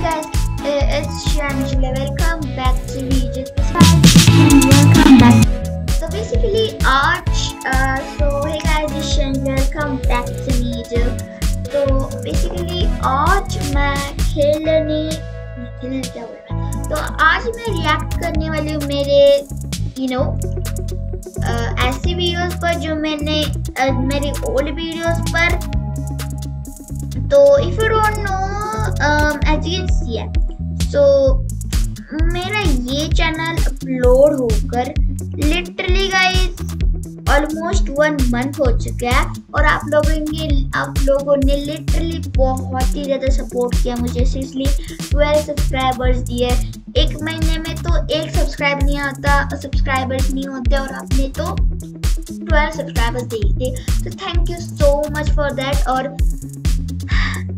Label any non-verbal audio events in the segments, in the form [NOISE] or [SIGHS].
uh. Uh. तो आज मैं तो रिएक्ट करने वाली हूँ मेरे यू नो ऐसे वीडियोस पर जो मैंने uh, मेरी ओल्ड वीडियोस पर तो if you don't know as you see है। सो मेरा ये चैनल अपलोड होकर literally guys almost one month हो चुका है और आप लोगों ने आप लोगों ने लिटरली बहुत ही ज़्यादा सपोर्ट किया मुझे। इसलिए ट्वेल्व सब्सक्राइबर्स दिए। एक महीने में तो एक सब्सक्राइब नहीं आता सब्सक्राइबर्स नहीं होते और आपने तो ट्वेल्व सब्सक्राइबर्स दे थे तो thank you so much for that और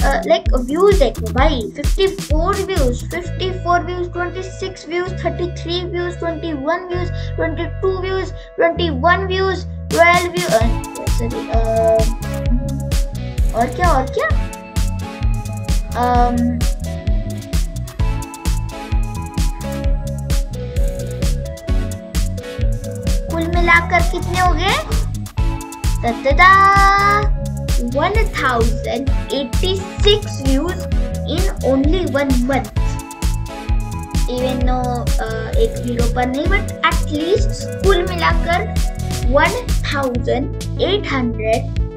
लाइक व्यूज़ देखो भाई। 54 views 54 views 26 views 33 views 21 views 22 views 21 views 12 views sorry और क्या और क्या? um, कुल मिलाकर कितने हो गए? 1086 views in only one month. Even though uh, एक वीडियो पर नहीं बट एटलीस्ट कुल मिलाकर 1800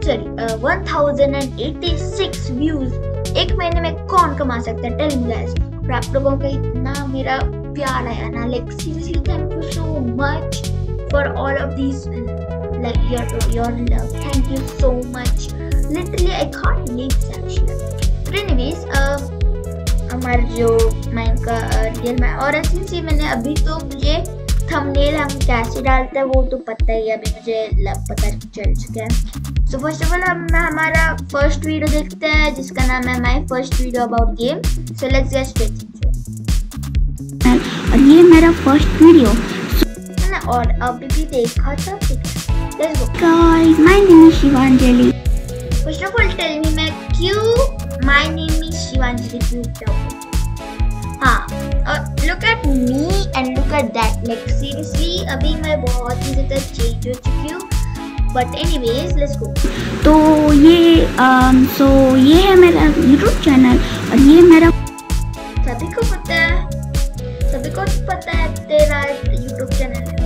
सॉरी uh, 1086 व्यूज़ एक महीने में कौन कमा सकता है? टेल मी गाइस और आप लोगों का इतना मेरा प्यार आया ना like seriously thank you so much for all of these like your your love. Thank you so much. Literally i can't believe this actually but anyways uh, हमारा जो माइंड का रियल माइंड और ऐसी सी मैंने अभी तो मुझे थंबनेल हम कैसे डालते हैं वो तो पता ही अभी मुझे लग पता चल चुका है। सो फ़र्स्ट ऑफ़ ऑल हम हमारा फ़र्स्ट वीडियो देखते हैं जिसका नाम है my first video about game so let's get straight और ये मेरा फ़र्स्ट वीडियो और अभी भी देखा था ठीक है। Let's go. Guys, First of all, tell me मैं क्यों my name is Shivanjali क्यों बताऊँ? हाँ, और look at me and look at that. Like seriously, अभी मैं बहुत ही ज़्यादा change हो चुकी हूँ. But anyways, let's go. तो ये um, so ये है मेरा YouTube चैनल और ये मेरा सभी को पता है सभी को पता है तेरा YouTube चैनल है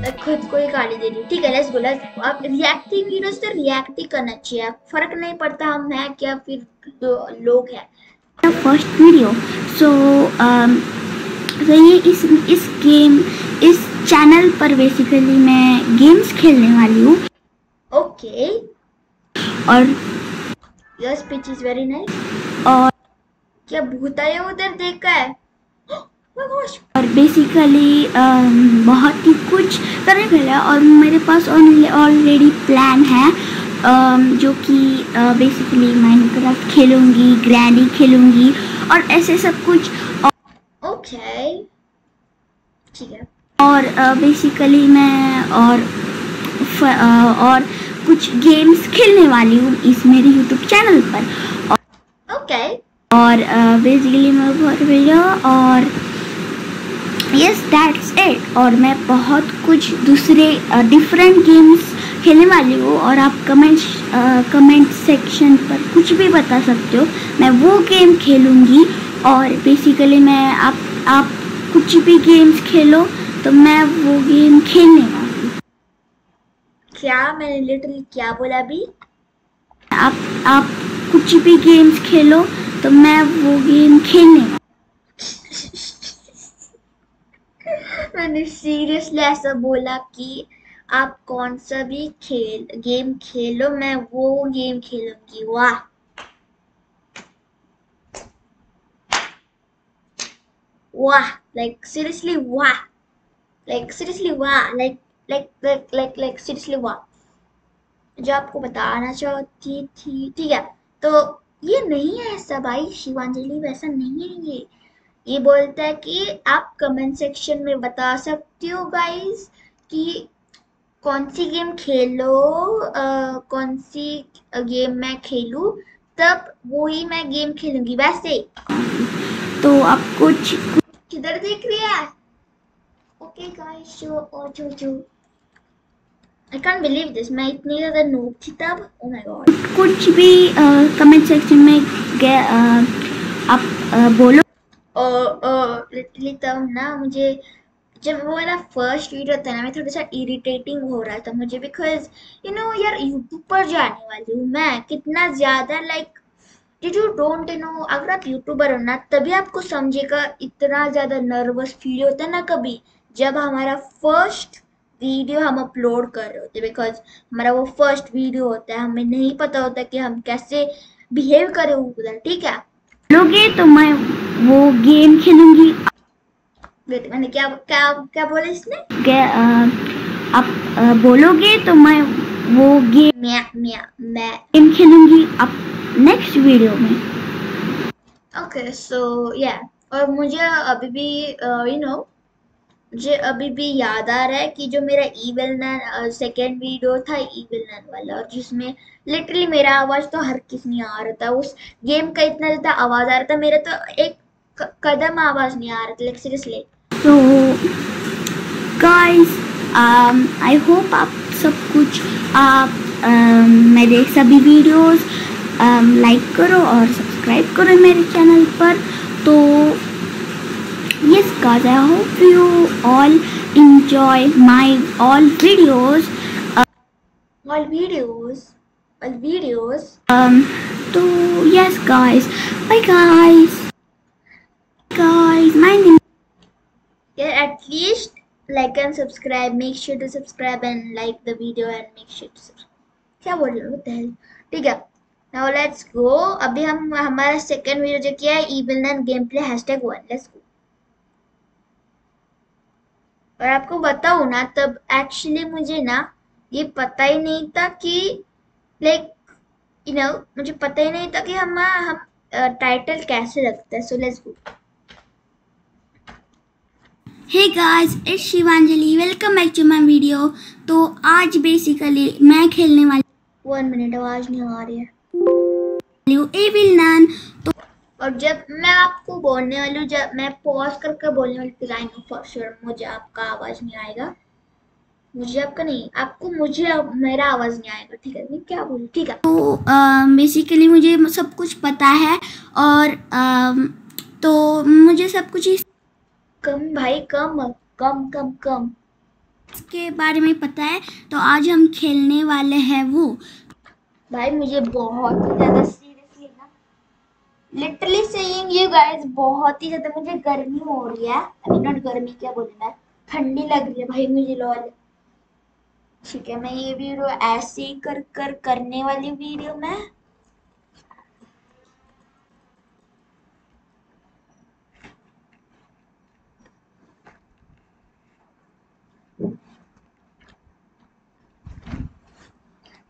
खुद को ही गाली दे रही ठीक है लेट्स गो लेट्स अब रिएक्टिव वीडियोस तो रिएक्ट ही करना चाहिए। फ़र्क नहीं पड़ता हम हैं क्या फिर लोग हैं। फ़र्स्ट वीडियो सो तो ये इस इस गेम इस चैनल पर बेसिकली मैं गेम्स खेलने वाली हूँ। ओके और your speech is very nice और क्या भूताया उधर देखा है? और बेसिकली um, बहुत ही कुछ करने के लिए और मेरे पास ऑलरेडी प्लान है um, जो कि बेसिकली माइनक्राफ्ट खेलूँगी ग्रैंडी खेलूँगी और ऐसे सब कुछ। ओके ठीक है। और बेसिकली uh, मैं और uh, और कुछ गेम्स खेलने वाली हूँ इस मेरे यूट्यूब चैनल पर। ओके और बेसिकली मैं बहुत वीडियो और यस दैट्स इट और मैं बहुत कुछ दूसरे डिफरेंट गेम्स खेलने वाली हूँ और आप कमेंट कमेंट सेक्शन पर कुछ भी बता सकते हो। मैं वो गेम खेलूँगी और बेसिकली मैं आप आप कुछ भी गेम्स खेलो तो मैं वो गेम खेलने वाली क्या मैंने लिटरली क्या बोला अभी? आप आप कुछ भी गेम्स खेलो तो मैं वो गेम खेलने वाली मैंने सीरियसली ऐसा बोला कि आप कौन सा भी खेल गेम खेलो, मैं वो गेम खेलूँगी, वाह। वाह लाइक सीरियसली वाह। लाइक सीरियसली वाह। Like like like like like seriously वाह। जो आपको बताना चाहती थी, ठीक है। तो ये नहीं है ऐसा भाई, शिवांजलि, वैसा नहीं है ये। ये बोलता है कि आप कमेंट सेक्शन में बता सकते हो गाइस कि कौन सी गेम खेलो आ, कौन सी गेम मैं खेलूँ तब वो ही मैं गेम खेलूँगी वैसे। तो आप कुछ किधर देख रही है। ओके गाइस शो और जो जो। आई कांट बिलीव दिस मैं इतनी ज़्यादा नूब थी तब। ओ माय गॉड कुछ भी कमेंट सेक्शन में uh, आप uh, बोलो। लिटरली तब ना मुझे जब वो मेरा फ़र्स्ट वीडियो था ना, मैं थोड़ा सा इरिटेटिंग हो रहा था मुझे बिकॉज़ यू नो यार यूट्यूब पर जाने वाली हूँ मैं। कितना ज़्यादा like did you don't know अगर आप यूट्यूबर हो ना, तभी आपको समझेगा इतना ज़्यादा नर्वस फील होता है ना कभी, जब हमारा फ़र्स्ट वीडियो हम अपलोड कर रहे होते बिकॉज़ हमारा वो फ़र्स्ट वीडियो होता है, हमें नहीं पता होता कि हम कैसे बिहेव करें उधर ठीक है? बोलोगे तो मैं वो गेम खेलूँगी। वेट मैंने क्या क्या क्या बोला इसने? आप बोलोगे तो मैं वो गेम म्या म्या मैं। गेम खेलूँगी आप नेक्स्ट वीडियो में। ओके सो या और मुझे अभी भी यू नो मुझे अभी भी याद आ रहा है कि जो मेरा ईविल नैन सेकेंड वीडियो था ईविल नैन वाला और जिसमें लिटरली मेरा आवाज़ तो हर किस नहीं आ रहा था उस गेम का इतना ज़्यादा आवाज़ आ रहा था मेरा तो एक कदम आवाज़ नहीं आ रहा था लाइक सीरियसली तो गाइस आई होप आप सब कुछ आप um, मेरे सभी वीडियोस लाइक करो और सब्सक्राइब करो मेरे चैनल पर तो yes guys i hope you all enjoy my all videos all videos all videos um so yes guys bye guys guys my name yeah at least like and subscribe make sure to subscribe and like the video and make sure to subscribe क्या बोल रहे हो what the hell ठीक है now let's go अभी हम हमारा second video जो किया है evil nun game play hashtag one let's और आपको बताऊँ ना तब एक्चुअली मुझे ना ये पता ही नहीं था कि लाइक यू नो मुझे पता ही नहीं था कि हम हम टाइटल कैसे रखते हैं। So let's go hey guys it's Shivanjali welcome back to my video तो आज बेसिकली मैं खेलने वाली वन मिनट आवाज़ नहीं आ रही है। हूँ। Evil Nun. तो और जब मैं आपको बोलने वाली हूँ जब मैं पॉज करके बोलने वाली आई फॉर श्योर मुझे आपका आवाज़ नहीं आएगा। मुझे आपका नहीं आपको मुझे अब मेरा आवाज़ नहीं आएगा ठीक है? मैं क्या बोलूँ? ठीक है? तो बेसिकली मुझे सब कुछ पता है और um, तो मुझे सब कुछ कम भाई कम कम कम कम। इसके बारे में पता है तो आज हम खेलने वाले हैं वो। भाई मुझे बहुत ही ज़्यादा लिटरली सेइंग यू गाइस बहुत ही ज़्यादा मुझे गर्मी हो रही है। अभी नॉट गर्मी, क्या बोले मैं? ठंडी लग रही है भाई मुझे लॉल ठीक है, मैं ये वीडियो ऐसे ही कर कर, करने वाली वीडियो में।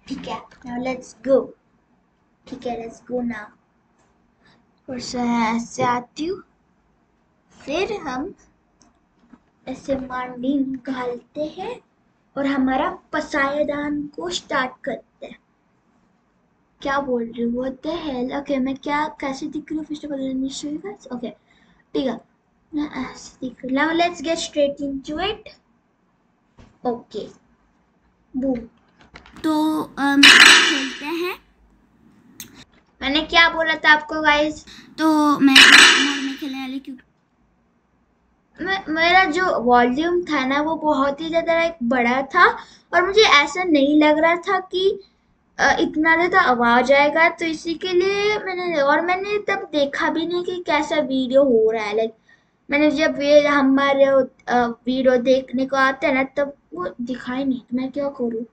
ठीक है नाउ लेट्स गो ठीक है लेट्स गो नाउ और ऐसे आती हूँ फिर हम ऐसे मांडी निकालते हैं और हमारा पसायदान को स्टार्ट करते हैं। क्या बोल रही हूँ? व्हाट द हेल ओके मैं क्या कैसे दिख रही हूँ गाइस ओके ठीक है। मैं ऐसे दिख रही now let's get straight into it okay boom तो um, खेलते हैं। मैंने क्या बोला था आपको गाइस तो मैं में खेलने वाली क्योंकि मेरा जो वॉल्यूम था ना वो बहुत ही ज़्यादा एक बड़ा था और मुझे ऐसा नहीं लग रहा था कि इतना ज़्यादा आवाज़ आएगा। तो इसी के लिए मैंने और मैंने तब देखा भी नहीं कि कैसा वीडियो हो रहा है। लाइक मैंने जब ये हमारे वीडियो देखने को आते हैं ना तब वो दिखाई नहीं। मैं क्या करूँ?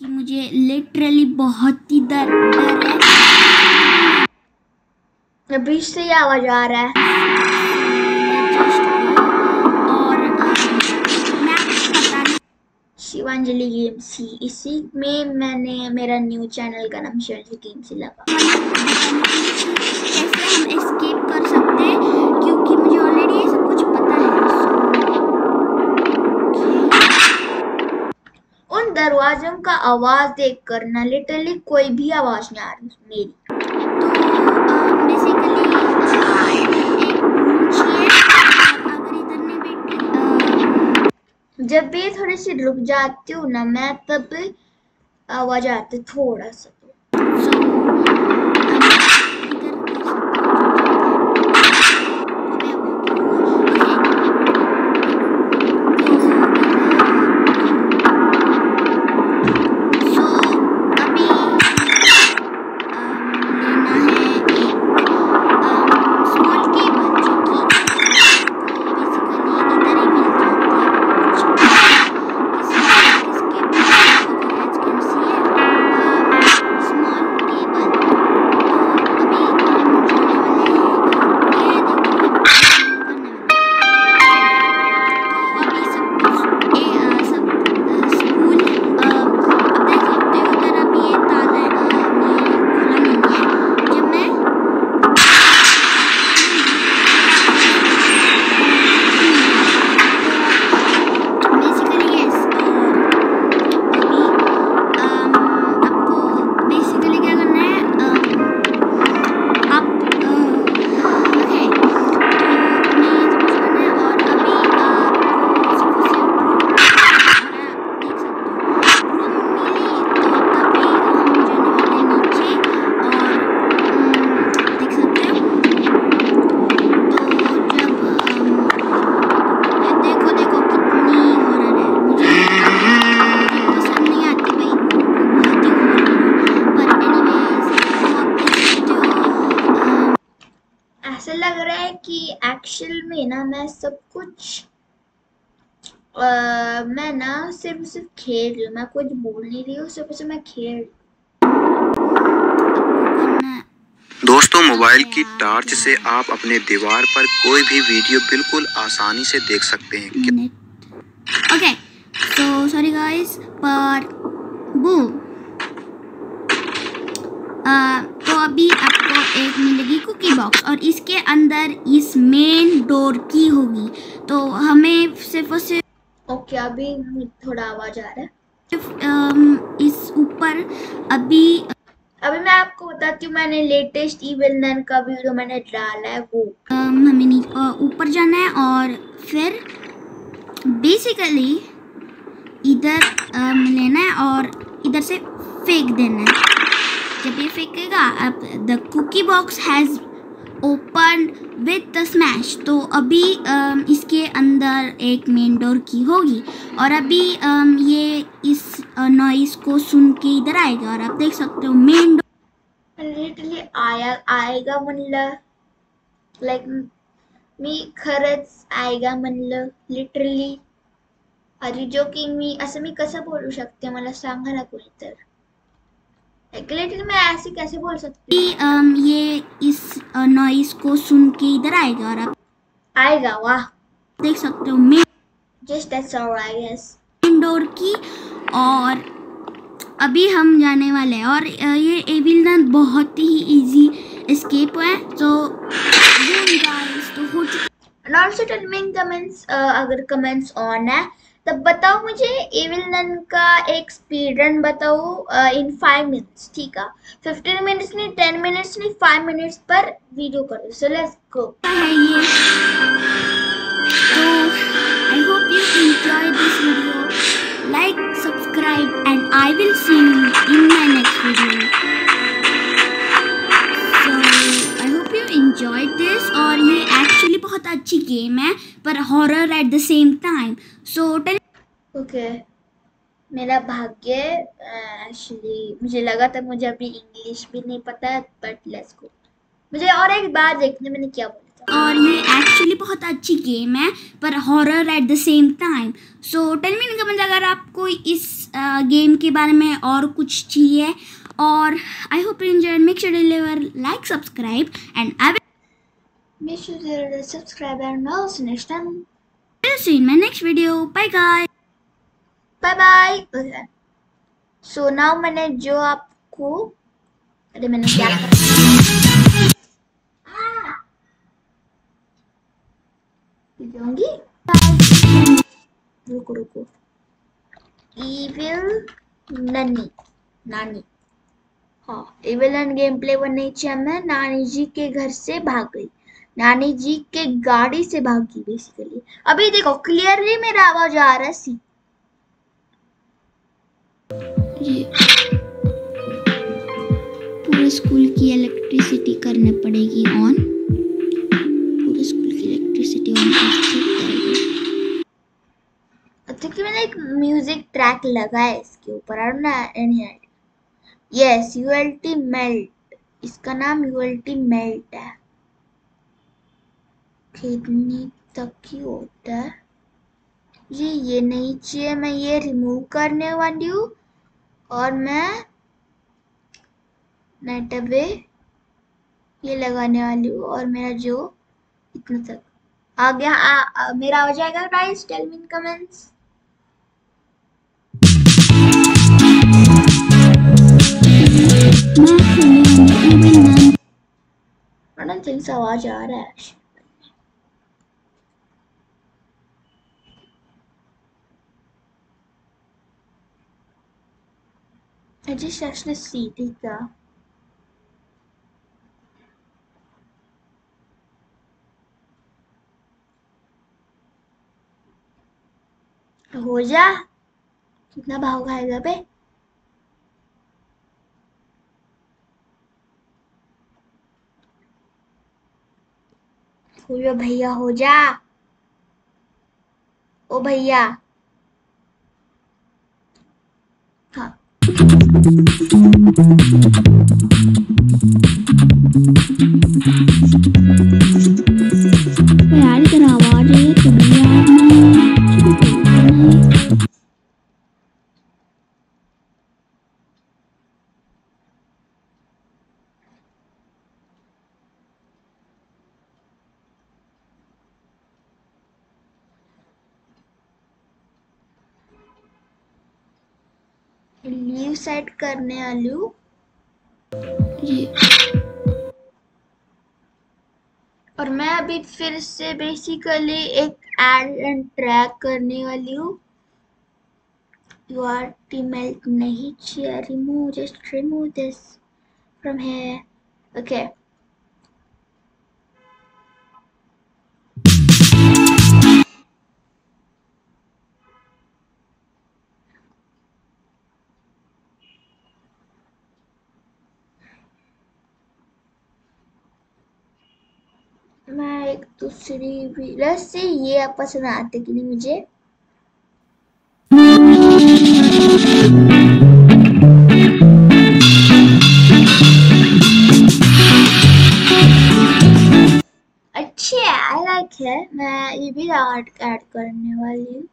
कि मुझे लिटरली बहुत ही डर डर है। बीच से ही आवाज़ आ रहा है। शिवांजलि गेम सी इसी में मैंने मेरा न्यू चैनल का नाम शिवांजलि गेम सी लगा। कैसे हम एस्केप कर सकते हैं क्योंकि मुझे ऑलरेडी ये सब कुछ पता है उन दरवाजों का आवाज़ देख कर ना लिटरली कोई भी आवाज़ नहीं आ रही मेरी। जब भी थोड़ी सी रुक जाती हूँ ना मैं तब आवाज़ आती थोड़ा सा। कुछ बोल नहीं रही हूँ सिर्फ़ सिर्फ़ मैं खेल दोस्तों मोबाइल की टॉर्च से आप अपने दीवार पर कोई भी वीडियो बिल्कुल आसानी से देख सकते हैं। ओके सो सॉरी गाइस पर बूम तो अभी आपको एक मिलेगी कुकी बॉक्स और इसके अंदर इस मेन डोर की होगी। तो हमें सिर्फ़ और सिर्फ़ ओके अभी थोड़ा आवाज़ आ रहा है। इस ऊपर अभी अभी मैं आपको बताती हूँ मैंने लेटेस्ट इविल नन का वीडियो मैंने डाला है वो। हमें ऊपर जाना है और फिर बेसिकली इधर लेना है और इधर से फेंक देना है। जब ये फेंकेगा अब the cookie box has open with the smash. तो अभी इसके अंदर एक मेन डोर की होगी और अभी ये इस नॉइस को सुन के इधर आएगा और आप देख सकते हो मेन डोर आया, आएगा म्हणलं मी खरंच आएगा म्हणलं लिटरली अरे जोकिंग मी, असं मी कसं बोलू शकते? मला सांगा ना कोणी तर लेकिन मैं ऐसे कैसे बोल सकती हूँ? ये इस नॉइस को सुन के इधर आएगा और आप आएगा वाह। देख सकते हो मैं just that's all I guess indoor की और अभी हम जाने वाले हैं और ये एविल ना बहुत ही इजी एस्केप है तो गाइस तो हो चुका and also tell me in comments अगर कमेंट्स ऑन है तब बताओ मुझे एविल नन का एक स्पीड रन बताओ इन फाइव मिनट्स ठीक है? फिफ्टीन मिनट्स नहीं टेन मिनट्स नहीं फाइव मिनट्स पर वीडियो करो सो लेट्स गो और ये एक्चुअली बहुत अच्छी गेम है, पर horror at the same time so tell okay मेरा भाग्य एक्चुअली मुझे लगा था मुझे अभी इंग्लिश भी नहीं पता है बट लेट्स गो मुझे और एक बार देखने मैंने क्या बोला और ये एक्चुअली बहुत अच्छी गेम है पर horror at the same time so tell me comment अगर आपको इस गेम के बारे में और कुछ चाहिए और I hope you enjoy make sure deliver like subscribe and I will make sure to subscribe and also next time see you in my next video. Bye guys. Bye bye so now मैंने जो आपको अरे मैंने क्या जाऊँगी रुको रुको. Evil ननी नानी हाँ इविल एंड गेम प्ले बनने मैं नानी जी के घर से भाग गई। नानी जी के गाड़ी से भागी बेसिकली अभी देखो क्लियरली मेरा आवाज़ आ रहा है सी ये पूरे स्कूल की इलेक्ट्रिसिटी करने पड़ेगी ऑन पूरे स्कूल की इलेक्ट्रिसिटी ऑन करेंगे क्योंकि मैंने एक म्यूज़िक ट्रैक लगा है इसके ऊपर I don't any idea yes ULT melt इसका नाम यूएलटी मेल्ट है। कितनी तक ही होता है। ये ये नहीं चाहिए, मैं ये रिमूव करने वाली हूँ। और मैं नेट अवे ये लगाने वाली हूँ और मेरा जो इतना तक आ गया आ, आ, मेरा हो जाएगा guys tell me in comments मैं खेलने वाली even nine I don't think so आवाज़ आ रहा है। I just actually see Tika. हो जा। कितना भाव बे हो जा भैया, हो जा। ओ भैया। हाँ। यार सेट करने वाली हूँ। और मैं अभी फिर से बेसिकली एक एड एंड ट्रैक करने वाली हूँ। यू आर टी मेल्ट नहीं चाहिए remove just remove this from here okay दूसरी भी से ये आप पसंद आते कि नहीं मुझे? अच्छे आई लाइक है। मैं ये भी ऐड करने वाली हूँ।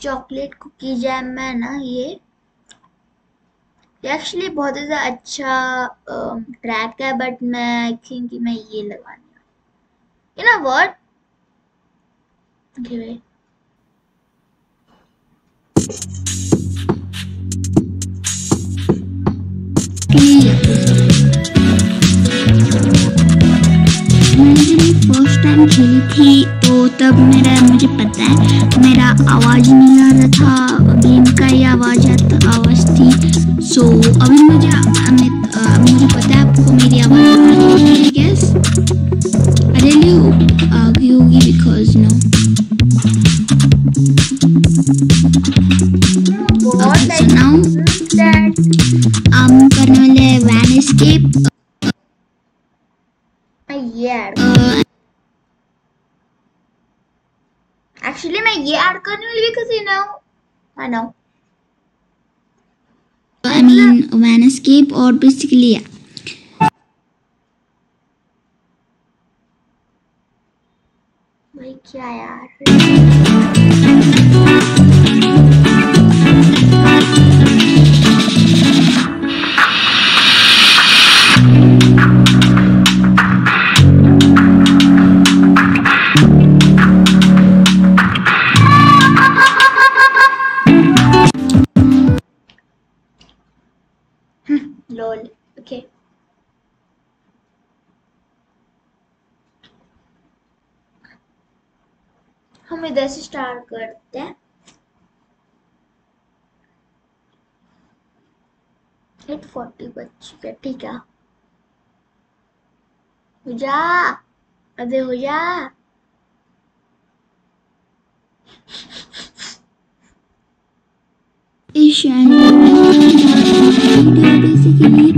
चॉकलेट कुकी जैम है ना, ये एक्चुअली बहुत ही ज़्यादा अच्छा ट्रैक है बट मैं आई थिंक मैं ये लगाने you know what okay wait मैंने जब फ़र्स्ट टाइम खेली थी तो तब मेरा, मुझे पता है, मेरा आवाज़ नहीं आ रहा था गेम का ही आवाज़ आवाज़ थी। सो अभी मुझे मुझे पता है आपको मेरी आवाज़ आई गेस आ गई होगी because no What Okay, so now- हम करने वाले हैं वैन एस्केप मैं ये ऐड एक्चुअली मैं ये ऐड करने वाली because you know I know I mean van escape और भाई क्या इधर से स्टार्ट करते हैं। एट फोर्टी चुके ठीक है। हो जा। अबे हो जा। चैनल में बेसिकली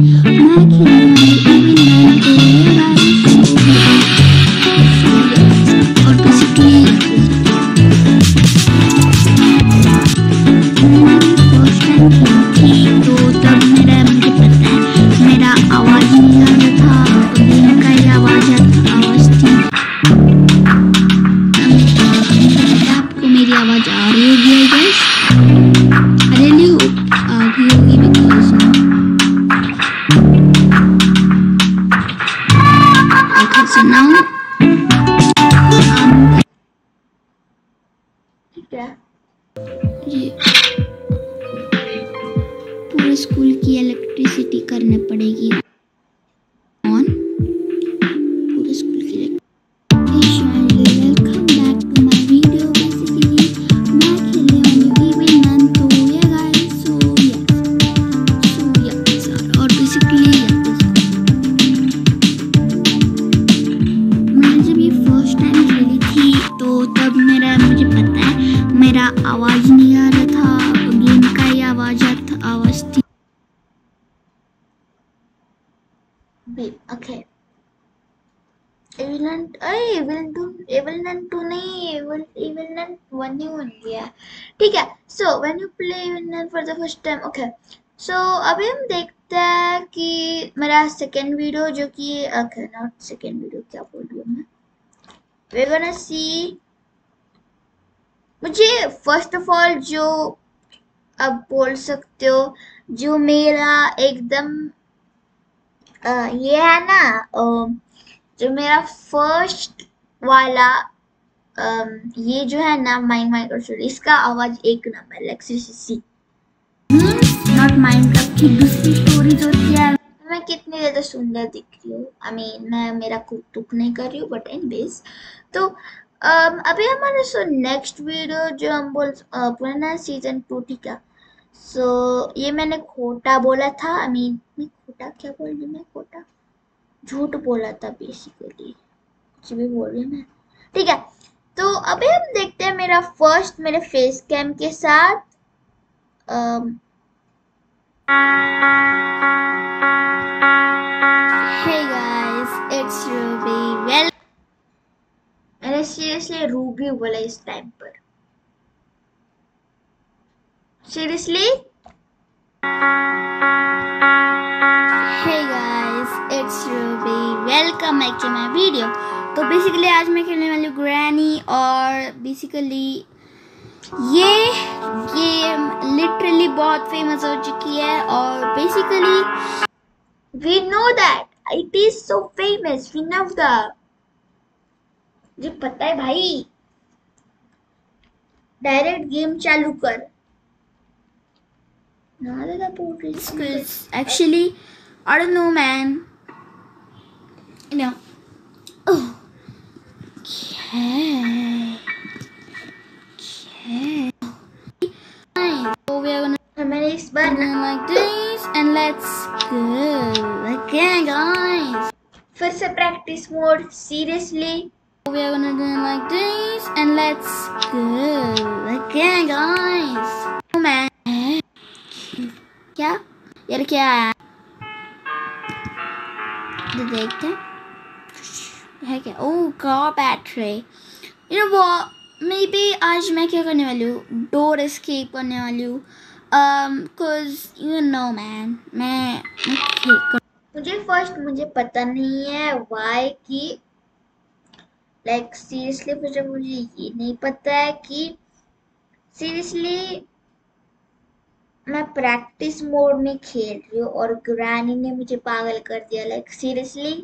हैं कि मेरा सेकेंड वीडियो जो कि नॉट सेकेंड वीडियो क्या बोल रही हूँ मैं? वे सी मुझे फ़र्स्ट ऑफ़ ऑल जो आप बोल सकते हो, जो मेरा एकदम ये है ना जो मेरा फ़र्स्ट वाला ये जो है ना, माइंड माइक्रोस्टोरी इसका आवाज़ एक number like see not Minecraft की दूसरी स्टोरीज होती है मैं कितनी ज़्यादा सुंदर दिख रही हूँ। आई मीन मैं मेरा कुछ दुख नहीं कर रही हूँ बट इन बेस तो um, अभी हमारा सो नेक्स्ट वीडियो जो हम बोल पुराना सीज़न टू ठीक है सो ये मैंने खोटा बोला था। आई मीन मैं खोटा क्या बोल रही मैं? खोटा? झूठ बोला था बेसिकली कुछ भी बोल रही मैं। ठीक है तो अभी हम देखते हैं मेरा फ़र्स्ट मेरे फेस कैम के साथ। Um, It's Ruby. Well, मैंने seriously Ruby hey guys, it's Ruby. Welcome back to my video. तो बेसिकली आज मैं खेलने वाली हूँ ग्रैनी और बेसिकली ये गेम लिटरली बहुत फ़ेमस हो चुकी है और basically we know that it is so famous we know the मुझे पता है भाई डायरेक्ट गेम चालू कर ना दादा portrait Because actually, I don't know, man. You know. Oh. Okay. Okay. Nice. So we are gonna मैंने इस बार do ना like this and let's go again, guys. फिर से practice mode seriously We are gonna do like this and let's go again, guys. Oh man. क्या यार क्या है ये देखते हैं है क्या oh car battery you know वो मे बी आज मैं क्या करने वाली हूँ? डोर एस्केप करने वाली हूँ। बिकॉज़ यू नो मैन मैं मुझे फ़र्स्ट मुझे पता नहीं है वाई कि लाइक सीरियसली मुझे मुझे ये नहीं पता है कि सीरियसली मैं प्रैक्टिस मोड में खेल रही हूँ और ग्रैनी ने मुझे पागल कर दिया लाइक सीरियसली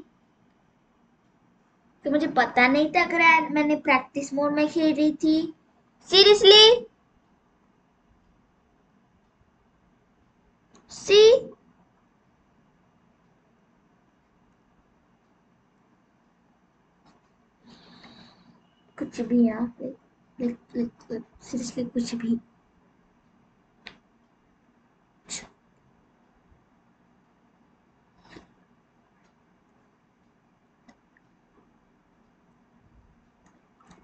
तो मुझे पता नहीं था ग्रैन मैंने प्रैक्टिस मोड में खेल रही थी। सीरियसली सी कुछ भी यहाँ पे सीरियसली कुछ भी।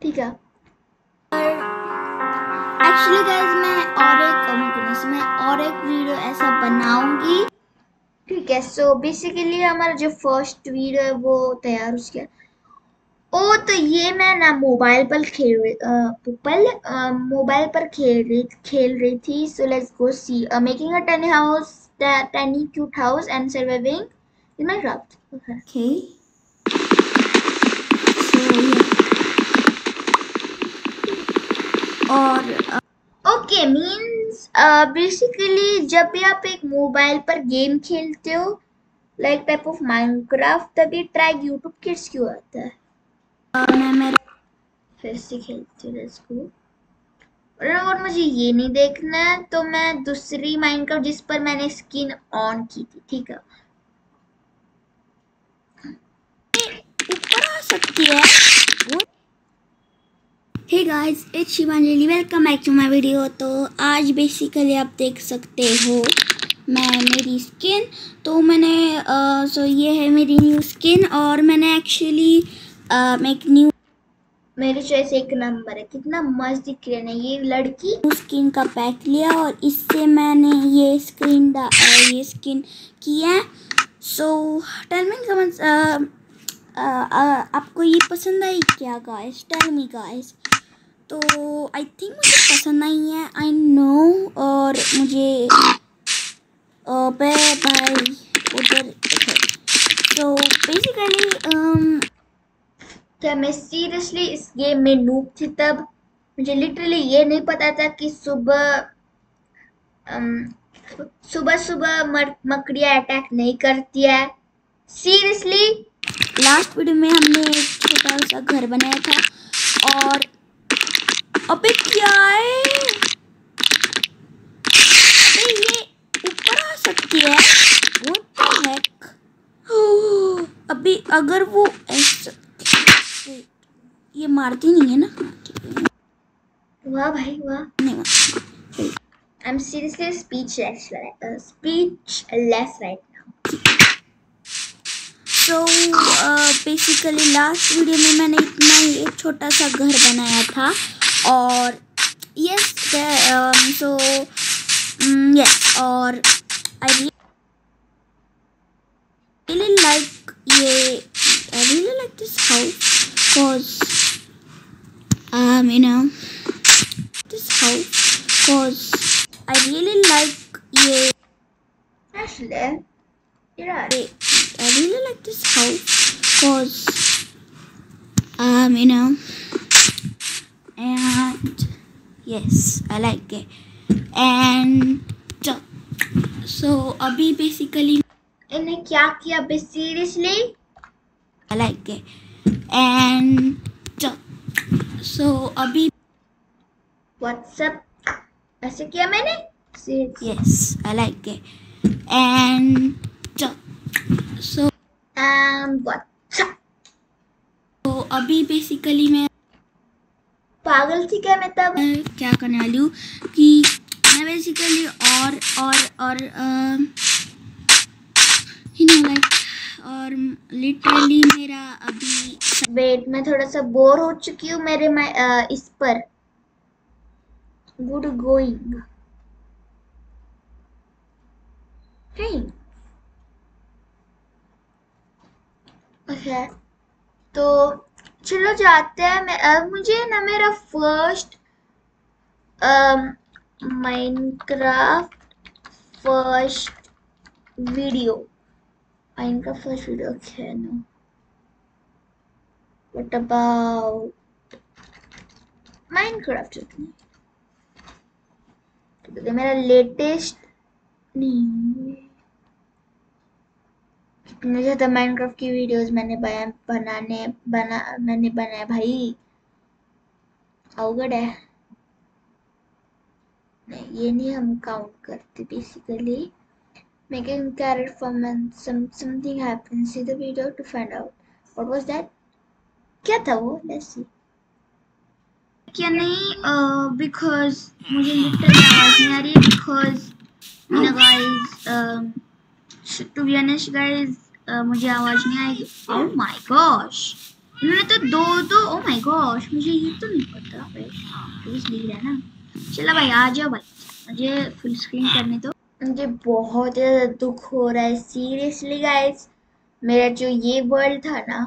ठीक है एक्चुअली गाइज़ मैं और एक मैं और एक वीडियो ऐसा बनाऊँगी ठीक है सो बेसिकली हमारा जो फ़र्स्ट वीडियो है, वो तैयार गया ओ तो ये मैं ना मोबाइल पर खेल रही पल मोबाइल पर खेल रही खेल रही थी so let's go see making a tiny house tiny cute house and surviving in Minecraft. Okay. Okay. So yeah. और ओके मींस बेसिकली जब भी आप एक मोबाइल पर गेम खेलते हो लाइक टाइप ऑफ़ माइनक्राफ्ट तभी ट्रैक यूट्यूब किड्स क्यों आता है? uh, मैं मेरे फिर से खेलती हूँ गो और अगर मुझे ये नहीं देखना है तो मैं दूसरी माइनक्राफ्ट जिस पर मैंने स्किन ऑन की थी ठीक है? ऊपर आ सकती है? Hey guys it's Shivanjali welcome back to my video तो आज बेसिकली आप देख सकते हो मैं मेरी स्किन तो मैंने सो ये है मेरी न्यू स्किन और मैंने एक्चुअली एक न्यू मेरी चॉइस एक नंबर है। कितना मस्त दिख रहा है ये लड़की। स्किन का पैक लिया और इससे मैंने ये स्क्रीन ये स्किन किया सो टेल मी कमेंट्स आपको ये पसंद आई क्या गाइस टेल मी गाइस तो आई थिंक मुझे पसंद नहीं है आई नो और मुझे भाई उधर तो बेसिकली um, क्या मैं सीरियसली इस गेम में नूब थी तब? मुझे लिटरली ये नहीं पता था कि सुबह सुबह सुबह मकड़िया अटैक नहीं करती है। सीरियसली लास्ट वीडियो में हमने एक छोटा सा घर बनाया था और अबे क्या है? अबे ये ऊपर आ सकती है? व्हाट द हेक अभी अगर वो ऐसा ये मारती नहीं है ना? वाह भाई वाह। नहीं वाह I'm seriously speechless, uh, speechless right now. So uh, basically last video में मैंने इतना ही एक छोटा सा घर बनाया था। or yes um, so um, yes or I really like yeah I really like this house cause um you know this house cause I really like I really like this house cause um you know and yes I like it and so अभी basically इन्हें क्या किया बे seriously I like it and so अभी WhatsApp ऐसे किया मैंने yes I like it and so and WhatsApp तो अभी बेसिकली मैं पागल थी क्या मैं तब? क्या करने वाली हूँ कि मैं बेसिकली और और और यू नो लाइक और लिटरली मेरा अभी वेट मैं थोड़ा सा बोर हो चुकी हूँ मेरे मैं आ, इस पर। गुड गोइंग तो चलो जाते हैं। मैं मुझे ना मेरा first Minecraft first video Minecraft first video okay, no. What about Minecraft मेरा लेटेस्ट नहीं कितने ज़्यादा माइनक्राफ्ट की वीडियोस मैंने बनाने बना मैंने बनाया भाई। अवगढ़ है। नहीं ये नहीं हम काउंट करते basically making carrot from and some something happened see the video to find out what was that क्या था वो? Let's see क्या नहीं बिकॉज़ uh, मुझे लिटरली आवाज़ नहीं आ रही है because guys to be honest guys मुझे आवाज़ नहीं आएगी। ओह माय गॉश इन्होंने तो दो दो ओह माय गॉश मुझे ये तो नहीं पता। प्लीज़ रहा है ना। चलो भाई, आ जाओ भाई। मुझे फुल स्क्रीन करने दो। मुझे बहुत ज़्यादा दुख हो रहा है। सीरियसली गाइस मेरा जो ये वर्ल्ड था ना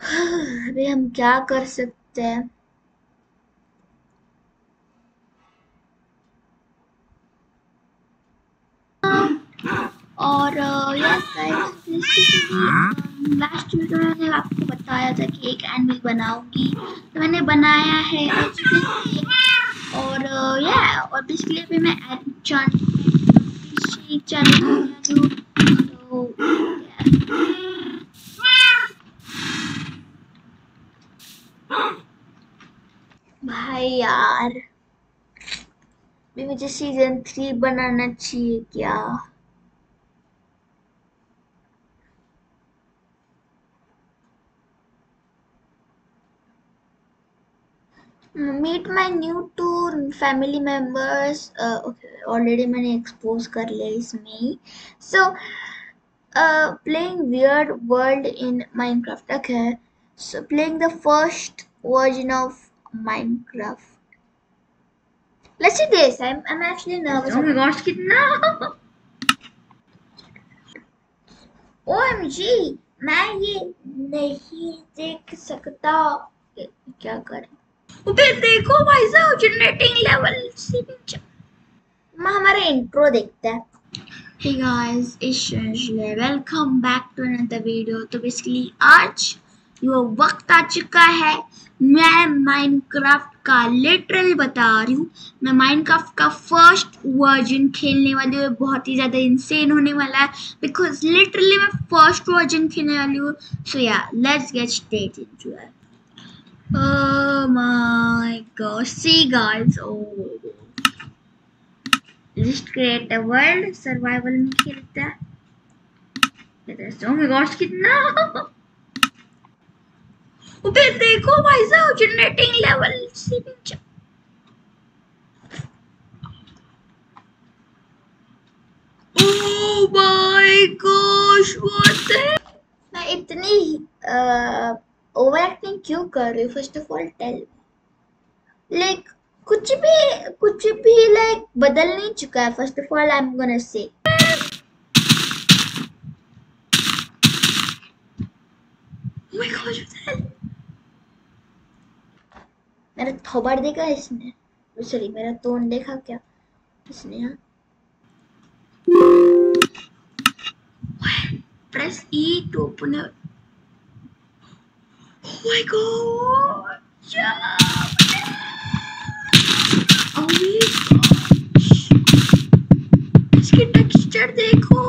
[SIGHS] अभी हम क्या कर सकते हैं? और लास्ट वीडियो में मैंने आपको बताया था कि एक एनिमल बनाऊँगी। तो मैंने बनाया है और या और बेसिकली अभी मैं चैनल भाई यार भी मुझे सीज़न थ्री बनाना चाहिए क्या? Meet my new two family members already मैंने एक्सपोज कर लिया इसमें। ही so playing weird world in Minecraft okay so playing the first version of minecraft. Let's see this. I'm, I'm actually nervous oh my gosh kitna [LAUGHS] omg मैं ये नहीं देख सकता। क्या करें देखो भाई साहब जनरेटिंग लेवल हमारा इंट्रो देखते हैं। Hey guys, it's Shanshla. Welcome back to another video. तो बेसिकली आज ये वक्त आ चुका है। मैं माइनक्राफ्ट का लिटरली बता रही हूँ। मैं माइनक्राफ्ट का फ़र्स्ट वर्जन खेलने वाली हूँ। बहुत ही ज़्यादा इंसेन होने वाला है। बिकॉज़ लिटरली मैं फ़र्स्ट वर्जन खेलने वाली हूँ। सो या let's get state Oh my gosh. See guys. Oh. Just create a world. Survival में खेलता है. Oh my gosh कितना अबे देखो भाई साहब generating level Oh my gosh, what the? मैं इतनी ओवर एक्टिंग क्यों कर रही हूँ? First of all tell like कुछ भी कुछ भी लाइक बदल नहीं चुका है. First of all I am gonna say मेरा थोबड़ देखा इसने. सॉरी मेरा तोन देखा क्या? इसने यहाँ press E to open. Oh my god! Yeah! Oh my gosh! इसके टेक्सचर देखो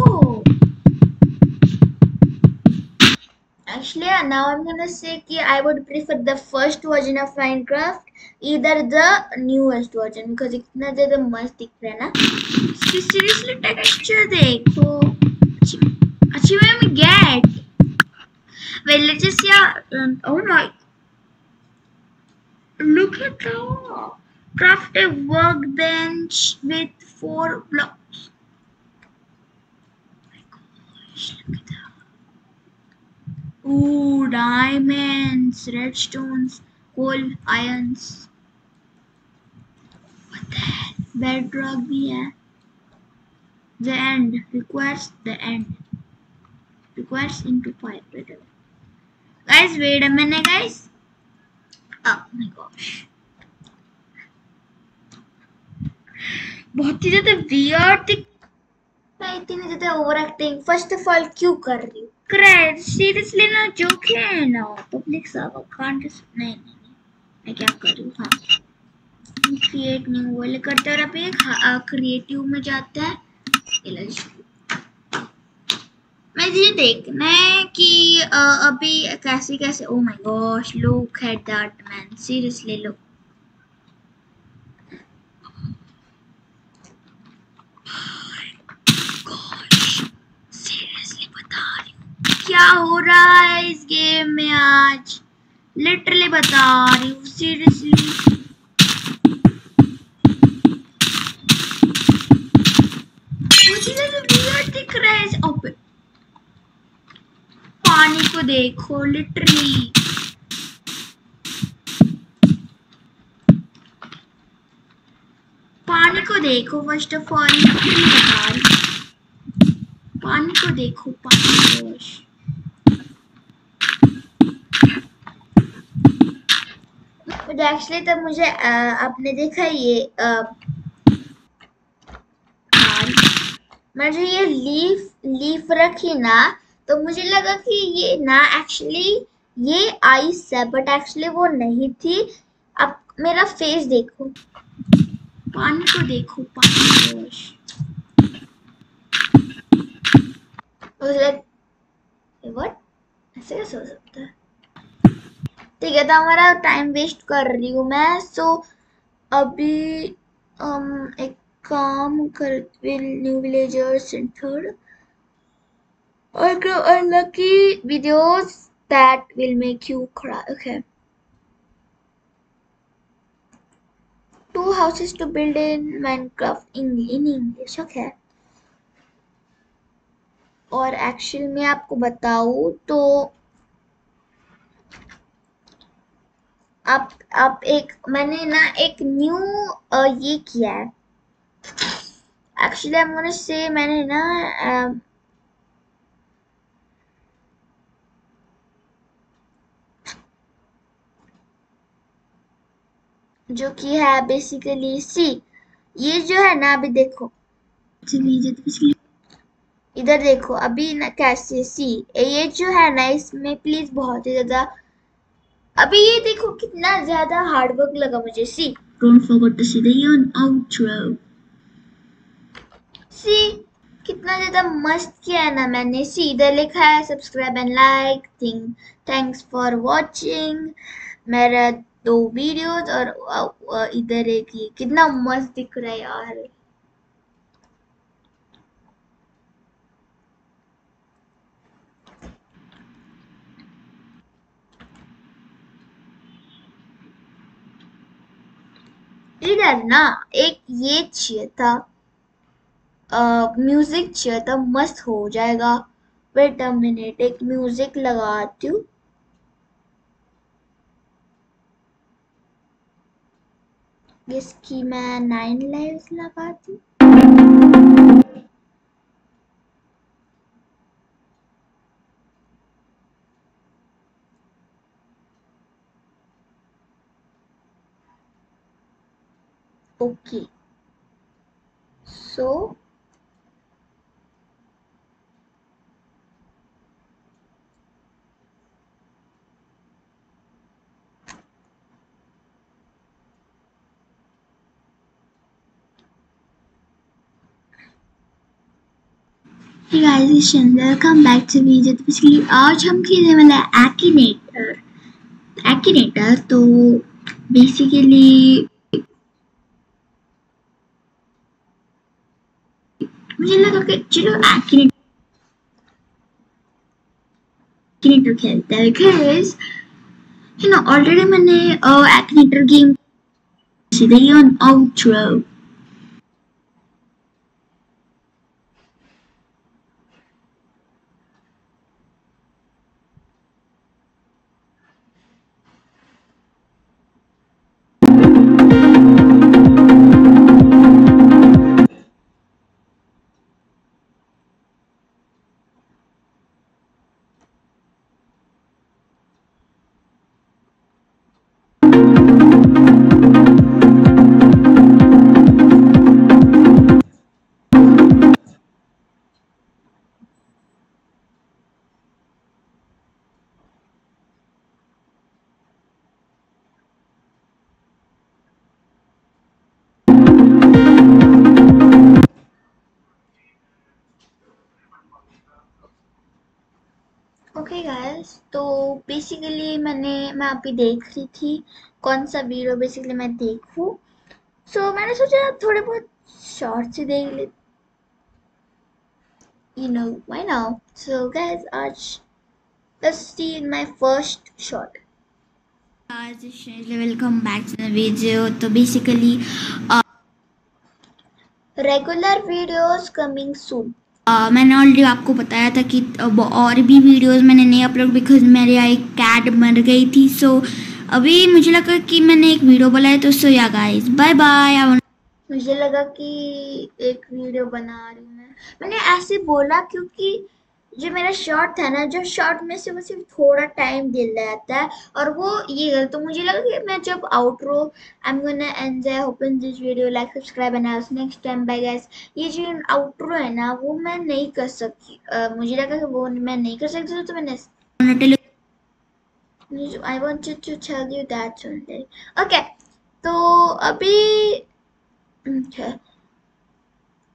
Actually, now I'm gonna say कि I would prefer the first version of Minecraft either the newest version because इतना ज़्यादा मस्त दिख रहा है ना seriously texture देखो अच्छी में get villages yeah and oh my. Look at that craft a workbench with four blocks. Oh gosh Ooh, diamonds redstones coal irons. What the hell? Bedrock भी है the end. Requires the end. Requires into better Guys, wait a minute, guys. Oh my gosh. बहुत ही ज़्यादा weird मैं इतनी ज़्यादा overacting first of all क्यों कर रही हूँ? क्रेड सीरियसली ना जोक है ना? पब्लिक सर्वर कांट नहीं नहीं मैं क्या कर? हाँ। क्रिएट नहीं वो करते और अब एक क्रिएटिव में जाता है। मुझे देखना है कि अभी कैसे कैसे ओ my gosh look at that man seriously look क्या हो रहा है इस गेम में आज? लिटरली बता रही हूँ सीरियसली मुझे दिख रहा है पानी को देखो लिटरली पानी को देखो फ़र्स्ट ऑफ़ ऑल पानी को देखो, पानी को एक्चुअली तब मुझे आपने देखा ये मैं जो ये लीफ लीफ रखी ना तो मुझे लगा कि ये ना एक्चुअली ये आइस है बट एक्चुअली वो नहीं थी। अब मेरा फेस देखो। पानी को देखो पानी को। ऐसे कैसे हो सकता है? ठीक है तो हमारा टाइम वेस्ट कर रही हूँ मैं। सो अभी um, एक काम कर न्यू विलेजर सेंटर और unlucky videos that will make you cry okay two houses to build in Minecraft in, in English okay और एक्चुअल में आपको बताऊँ तो आप आप एक मैंने ना एक न्यू ये किया है एक्चुअली आई एम से मैंने ना जो कि है बेसिकली सी ये जो है ना अभी देखो। इधर देखो अभी ना कैसे सी ये जो है ना इसमें प्लीज़ बहुत ही ज़्यादा अभी ये देखो कितना ज़्यादा हार्डवर्क लगा मुझे सी Don't forget to see the outro. सी कितना ज़्यादा मस्त किया है ना मैंने। सी इधर लिखा है subscribe and like thing thanks for watching मेरा दो वीडियोस और इधर एक ये, कितना मस्त दिख रहा है यार। इधर ना, एक ये चाहिए था म्यूज़िक चाहिए था, मस्त हो जाएगा। वेट अ मिनट एक म्यूज़िक लगाती हूँ। इसकी मैं नाइन लाइव्स लगाती okay okay. Hey guys, it's Shin. Welcome back to video तो बेसिकली आज हम खेलने वाला है एक्टिनेटर एक्टिनेटर तो बेसिकली मुझे लगा कि चलो एक्टिनेटर खेलते हैं। बिकॉज़ यू नो ऑलरेडी मैंने एक्टिनेटर गेम सीधे ऑन आउटरो बेसिकली मैंने मैं अभी देख रही थी कौन सा वीडियो बेसिकली मैं देखूँ। सो so, मैंने सोचा थोड़े बहुत शॉर्ट से देख ले। You know why now so guys आज let's see my first shot. Welcome back to the video तो basically regular videos coming soon मैंने ऑलरेडी आपको बताया था कि और भी वीडियोस मैंने नहीं अपलोड बिकॉज़ मेरे यहाँ एक कैट मर गई थी। सो अभी मुझे लगा कि मैंने एक वीडियो बनाया तो सो या गाइस बाय बाय मुझे लगा कि एक वीडियो बना रही हूँ मैं। मैंने ऐसे बोला क्योंकि जो मेरा शॉर्ट था ना जो शॉर्ट में से वो सिर्फ़ थोड़ा टाइम दिल जाता है और वो ये गलत तो मुझे लगा कि मैं जब outro I am gonna enjoy open this video like subscribe and I next time bye guys ये जो आउटरो है ना वो मैं नहीं कर सकती uh, मुझे लगा कि वो मैं नहीं कर सकती तो मैंने wanted to tell you that only. Okay, तो अभी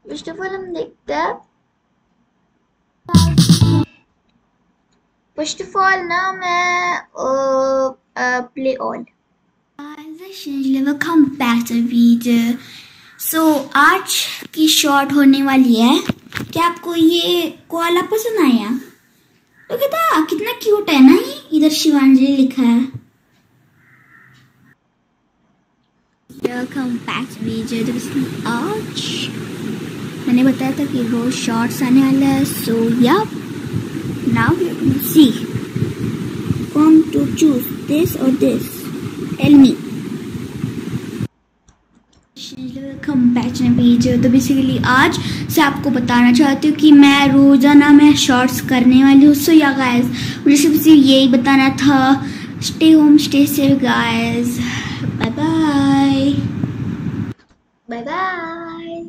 फ़र्स्ट ऑफ़ ऑल हम देखते हैं। फ़र्स्ट ऑफ़ ऑल ना मैं play all welcome back to video so आज की शॉर्ट होने वाली है। क्या आपको ये कोआला पसंद आया? तो कहता कितना क्यूट है ना ये? इधर शिवांजलि लिखा है। वेलकम बैक टू वीडियो आज? मैंने बताया था कि रोज शॉर्ट्स आने वाला है सो या now you can see come to choose this और this tell me welcome back to video तो बेसिकली आज से आपको बताना चाहती हूँ कि मैं रोज़ाना मैं शॉर्ट्स करने वाली हूँ। सो या गाइस मुझे सिर्फ़ यही बताना था। Stay home stay safe guys bye bye bye bye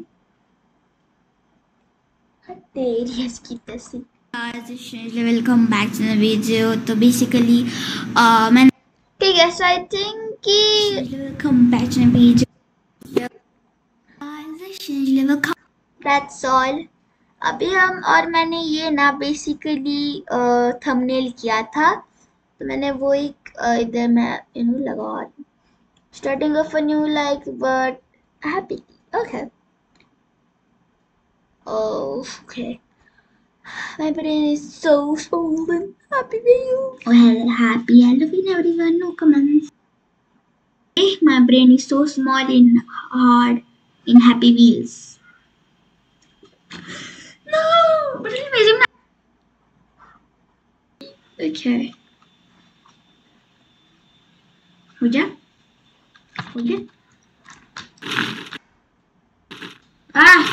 तेरी इसकी तस्वीर वेलकम बैक टू वीडियो तो बेसिकली मैं ठीक है सो आई थिंक कि welcome back to video that's all अभी हम और मैंने ये ना बेसिकली थंबनेल किया था। तो मैंने वो एक इधर मैं यू नो लगा starting off a new like but happy okay okay My brain is so swollen. Happy Meal. Well, happy Halloween, everyone. No comments. My brain is so small and hard in Happy Wheels. No, but it's amazing. Okay. हो जा हो जा ah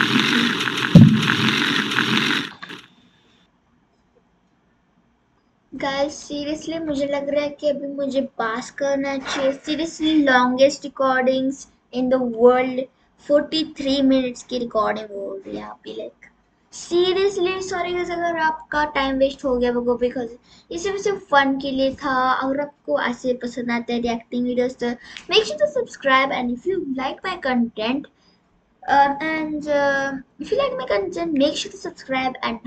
guys seriously मुझे लग रहा है कि अभी मुझे पास करना चाहिए। Seriously longest recordings in the world 43 minutes की रिकॉर्डिंग हो रही है अभी लाइक सीरियसली सॉरी गाइस अगर आपका टाइम वेस्ट हो गया वो बिकॉज़ ये सिर्फ़ सिर्फ़ फन के लिए था अगर आपको ऐसे पसंद आते हैं रिएक्टिंग वीडियोस तो make sure to subscribe and if you like my content uh, and uh, if you like my content make sure to subscribe and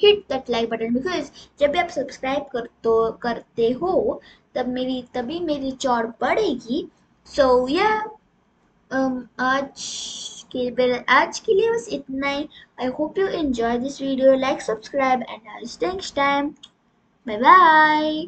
hit that like button because जब भी आप सब्सक्राइब कर तो करते हो तब मेरी तभी मेरी चौड़ बढ़ेगी। सो so, या yeah, um, आज के आज के लिए बस इतना ही। I hope you enjoy this video like subscribe and next time bye bye